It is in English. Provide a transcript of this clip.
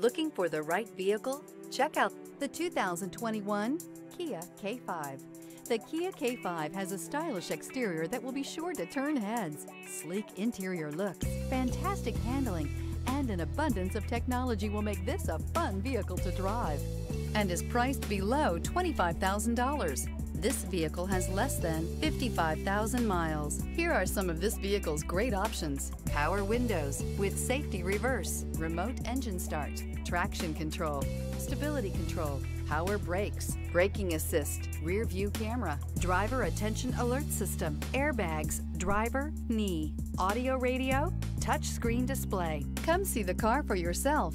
Looking for the right vehicle? Check out the 2021 Kia K5. The Kia K5 has a stylish exterior that will be sure to turn heads. Sleek interior looks, fantastic handling, and an abundance of technology will make this a fun vehicle to drive and is priced below $25,000. This vehicle has less than 55,000 miles. Here are some of this vehicle's great options. Power windows with safety reverse, remote engine start, traction control, stability control, power brakes, braking assist, rear view camera, driver attention alert system, airbags, driver, knee, audio radio, touchscreen display. Come see the car for yourself.